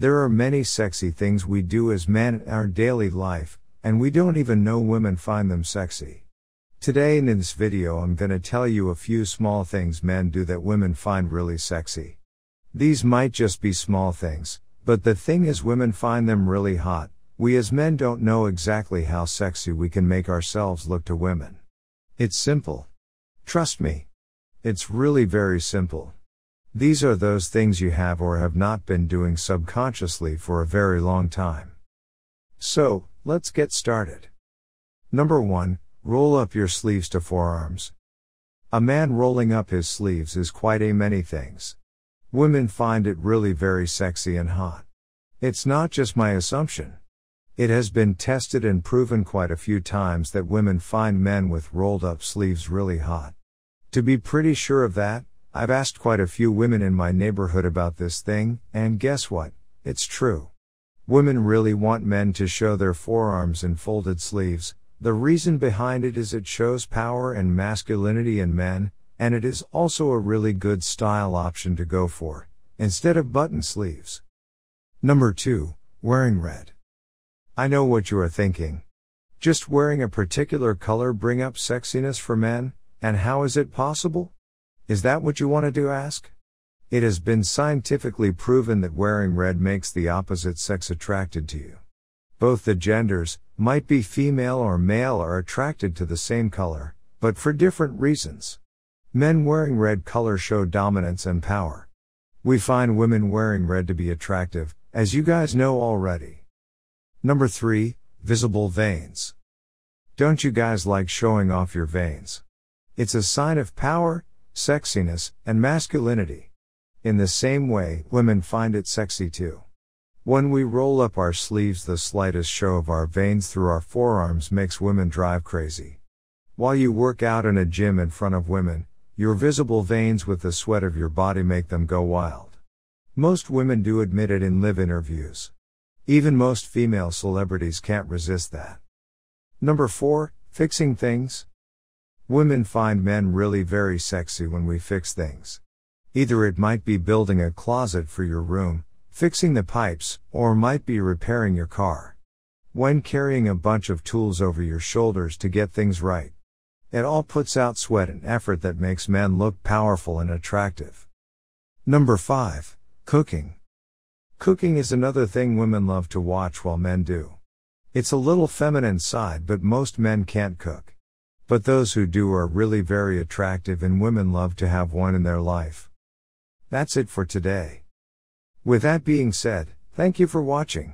There are many sexy things we do as men in our daily life, and we don't even know women find them sexy. Today in this video I'm gonna tell you a few small things men do that women find really sexy. These might just be small things, but the thing is women find them really hot, we as men don't know exactly how sexy we can make ourselves look to women. It's simple. Trust me. It's really very simple. These are those things you have or have not been doing subconsciously for a very long time. So, let's get started. Number 1, roll up your sleeves to forearms. A man rolling up his sleeves is quite a many things. Women find it really very sexy and hot. It's not just my assumption. It has been tested and proven quite a few times that women find men with rolled up sleeves really hot. To be pretty sure of that, I've asked quite a few women in my neighborhood about this thing, and guess what? It's true. Women really want men to show their forearms in folded sleeves. The reason behind it is it shows power and masculinity in men, and it is also a really good style option to go for, instead of button sleeves. Number 2, wearing red. I know what you are thinking. Just wearing a particular color bring up sexiness for men, and how is it possible? Is that what you wanted to do? ask? It has been scientifically proven that wearing red makes the opposite sex attracted to you. Both the genders, might be female or male, are attracted to the same color, but for different reasons. Men wearing red color show dominance and power. We find women wearing red to be attractive, as you guys know already. Number 3, visible veins. Don't you guys like showing off your veins? It's a sign of power, sexiness, and masculinity. In the same way, women find it sexy too. When we roll up our sleeves, the slightest show of our veins through our forearms makes women drive crazy. While you work out in a gym in front of women, your visible veins with the sweat of your body make them go wild. Most women do admit it in live interviews. Even most female celebrities can't resist that. Number 4, fixing things. Women find men really very sexy when we fix things. Either it might be building a closet for your room, fixing the pipes, or might be repairing your car. When carrying a bunch of tools over your shoulders to get things right. It all puts out sweat and effort that makes men look powerful and attractive. Number 5, cooking. Cooking is another thing women love to watch while men do. It's a little feminine side, but most men can't cook. But those who do are really very attractive, and women love to have one in their life. That's it for today. With that being said, thank you for watching.